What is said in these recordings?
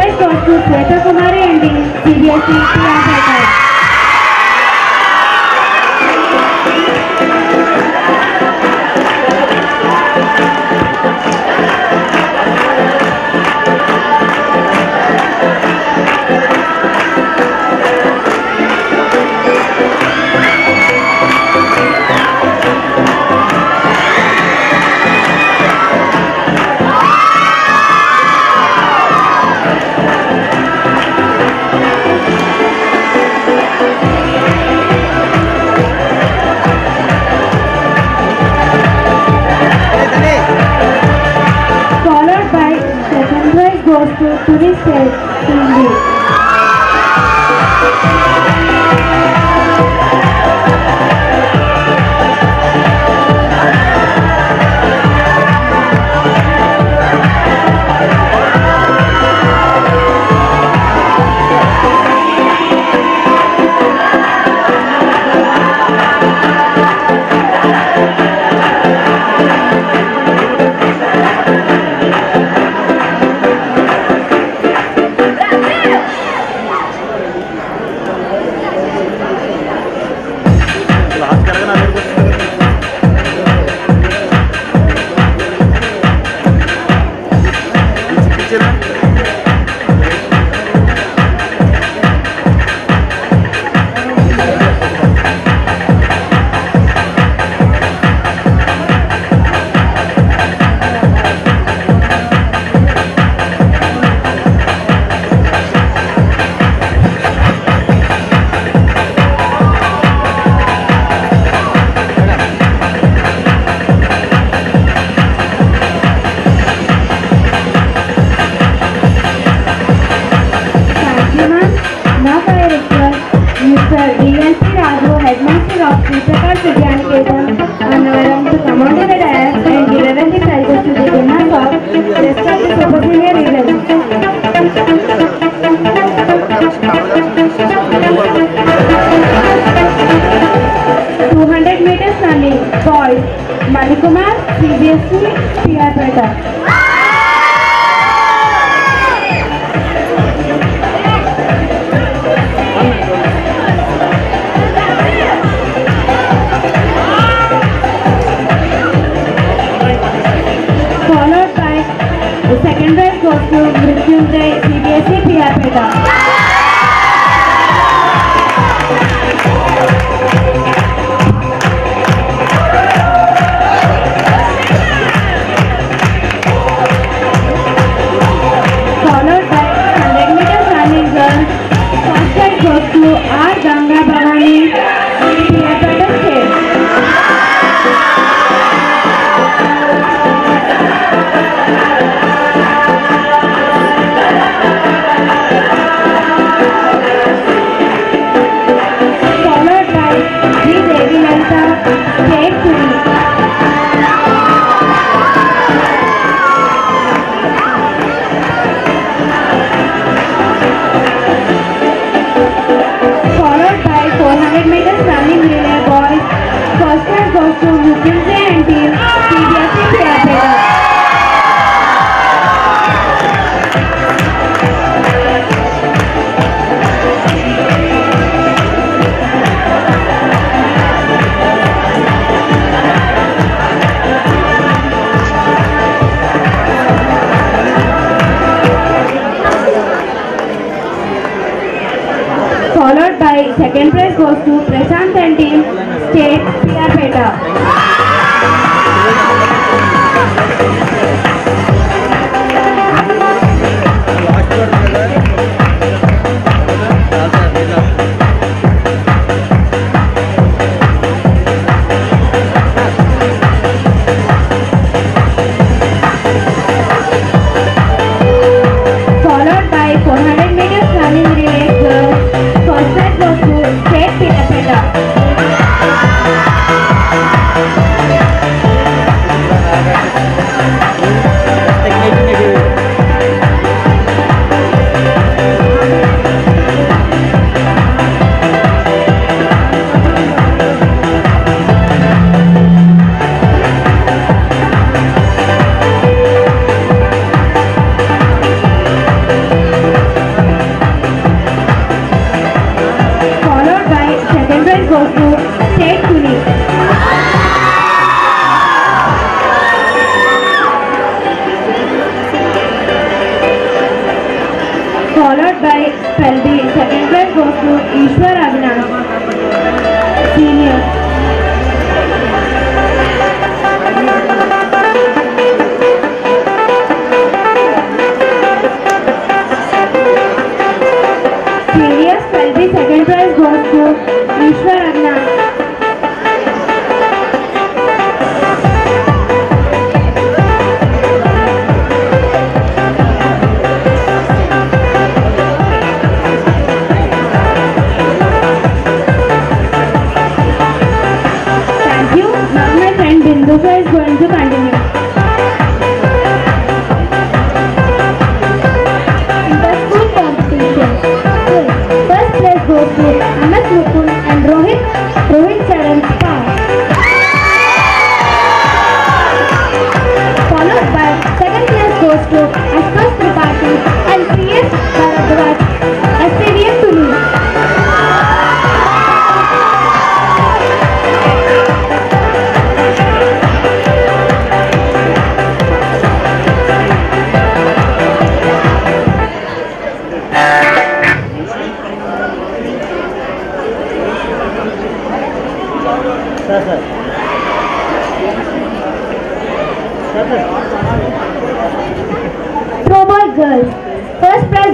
Puerto, su puerto Arendi, Okay. secondary goes to Mrityunjay CBSE Piyapeta. Followed by 100 meters running girls. First goes to R. ప్రాంతం ఏంటి state సిఆర్పేట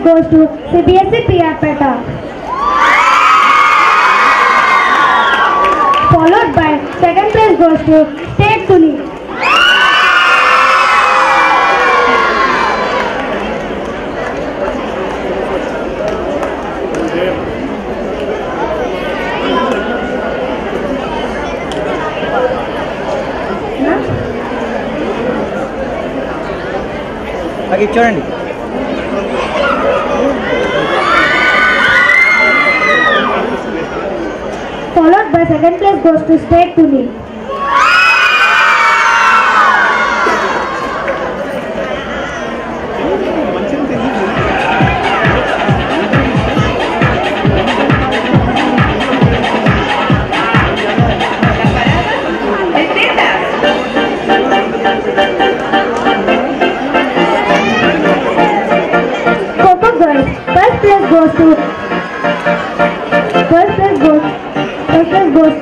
goes to CBSE Piyapeta. Followed by second place goes to State Tuni. आगे चूँ second place goes to state Pune.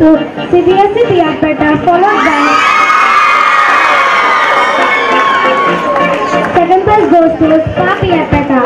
to CBSE Piapetta followed by second place goes to SPA ya, Piapetta.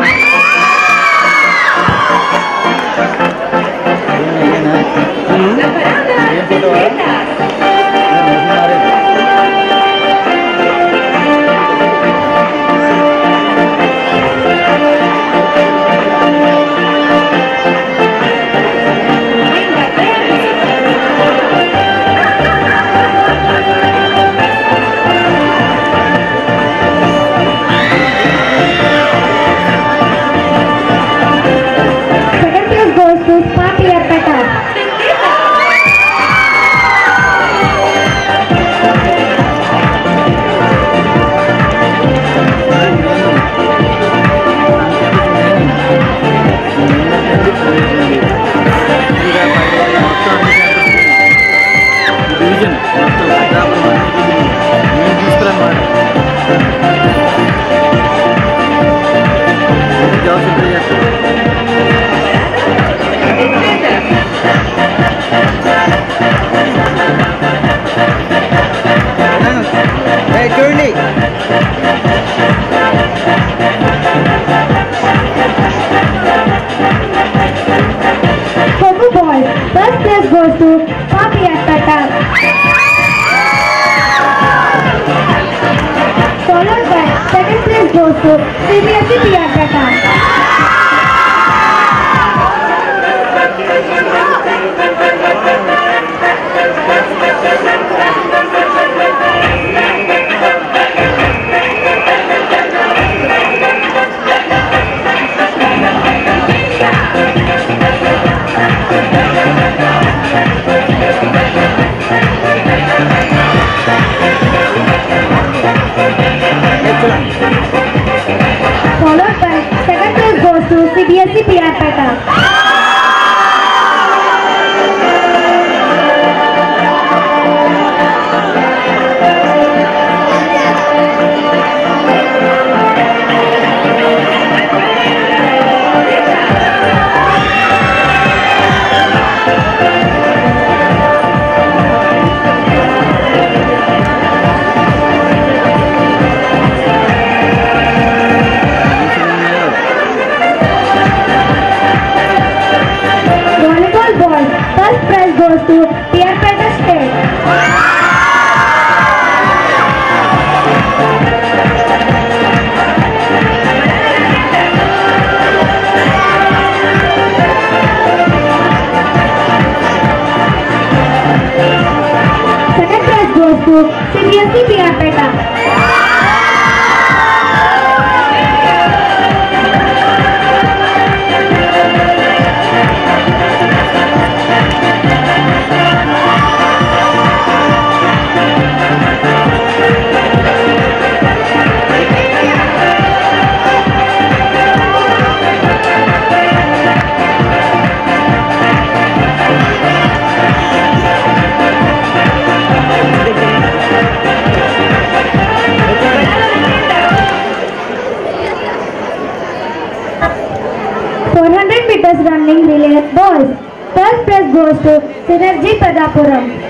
goes to Synergy Padapuram.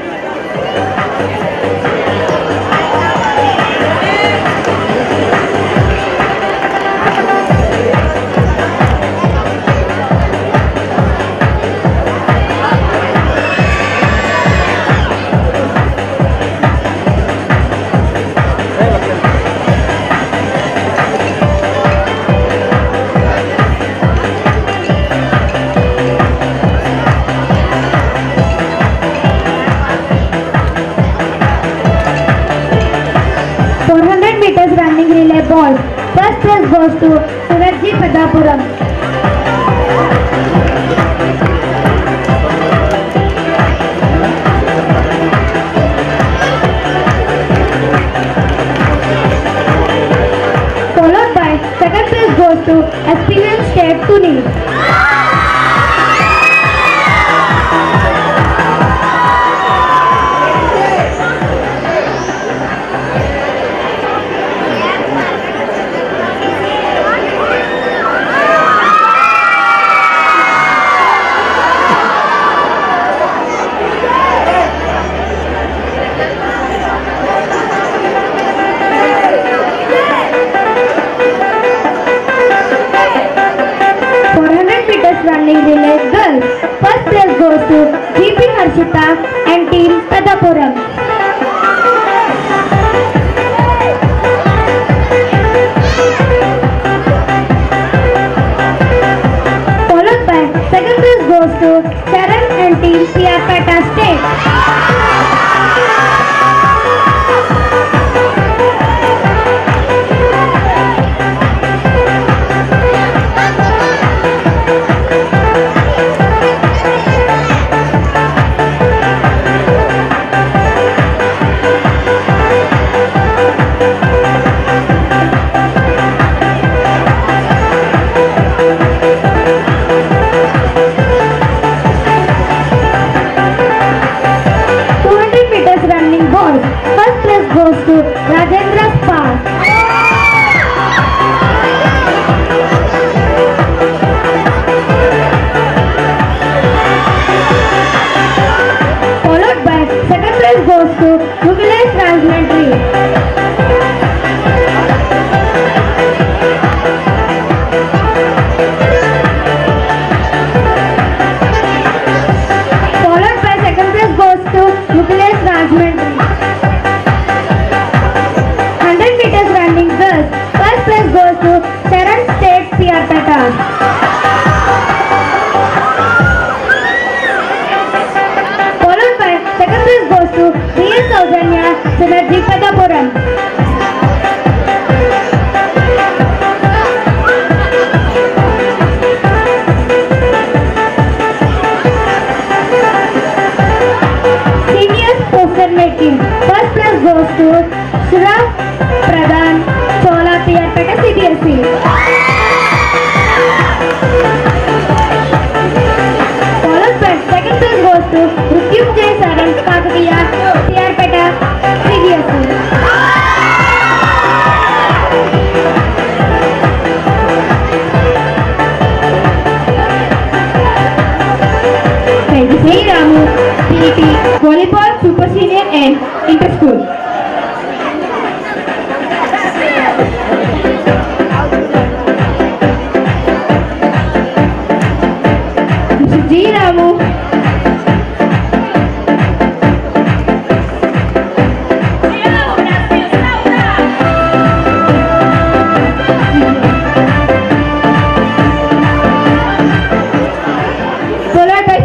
dosto pada pedapuram and teams with the desgosto, traga paz.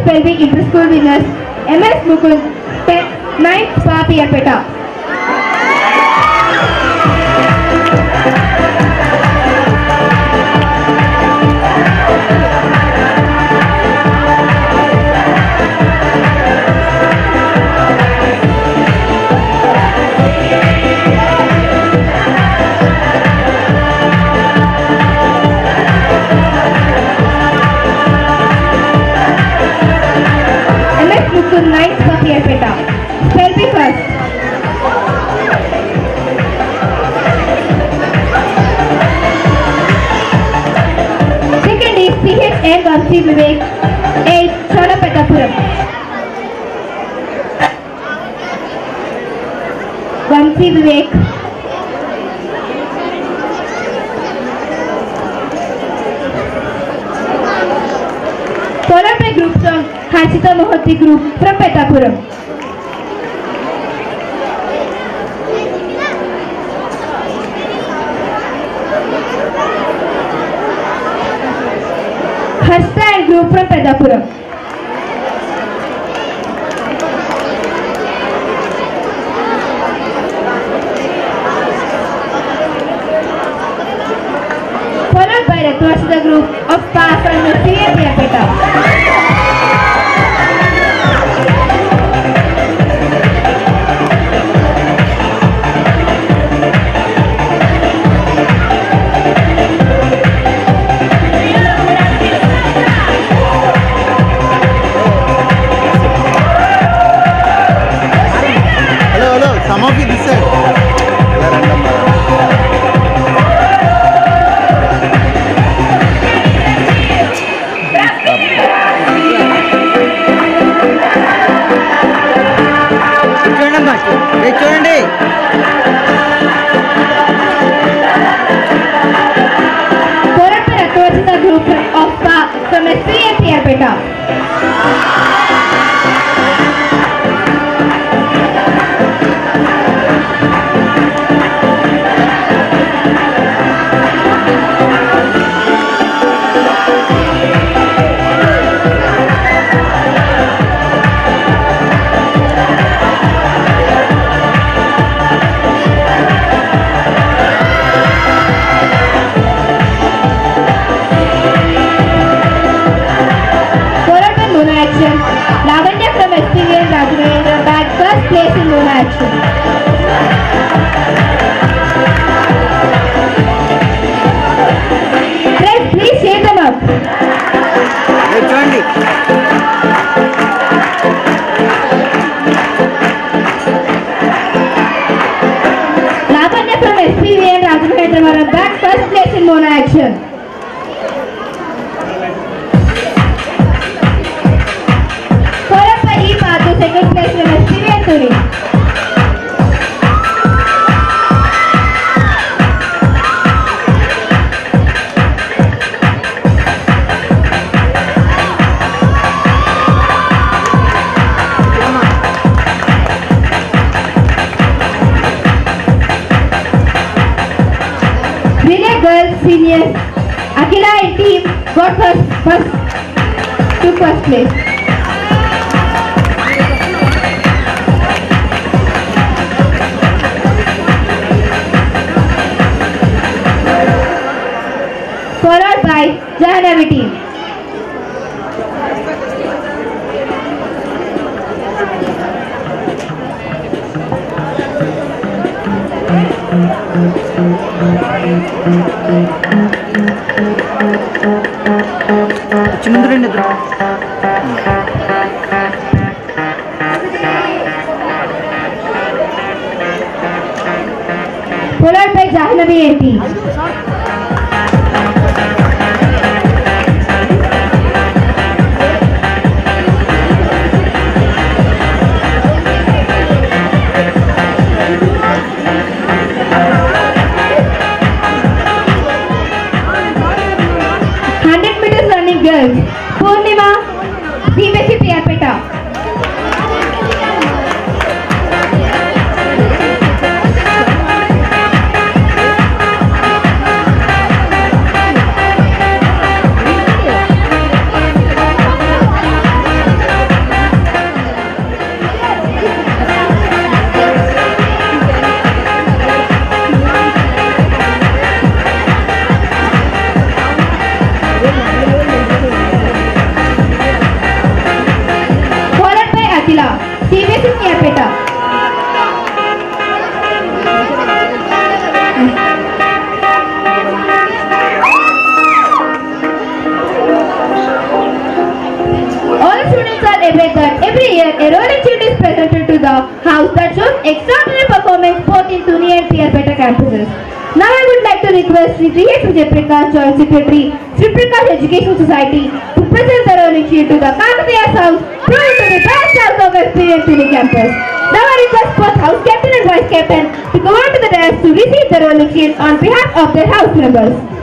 Spelling Inter-School winners MS Mukund, 9th Papiyapeta. Sunlight, Sakliyapeta. Selfie first. Second is CH A. Vamsi Vivek, 8, Chodapetapuram. Vamsi Vivek, పత్రికలు త్రంపేతాపురం హర్స్టాయ్ group Para Peddapuram followed by the Twasda group. Of Paa from Nasiya Piyapeta. Cảm. action. play. ustedes. Extraordinary performance both in Tuni and Piyapeta campuses. Now I would like to request Sri T.H. Vijayaprakash, Joint Secretary, Sri Prakash Education Society to present the rolling sheet to the Kakatiya house proving to be best house of experience Tuni campus. Now I request both house captain and vice captain to go on to the desk to receive the rolling sheet on behalf of their house members.